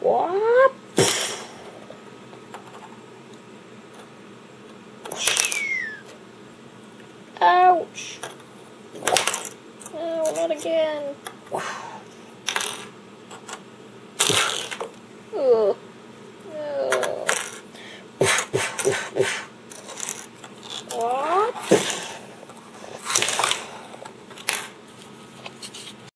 What? Ouch. Oh, not again. oof, oof.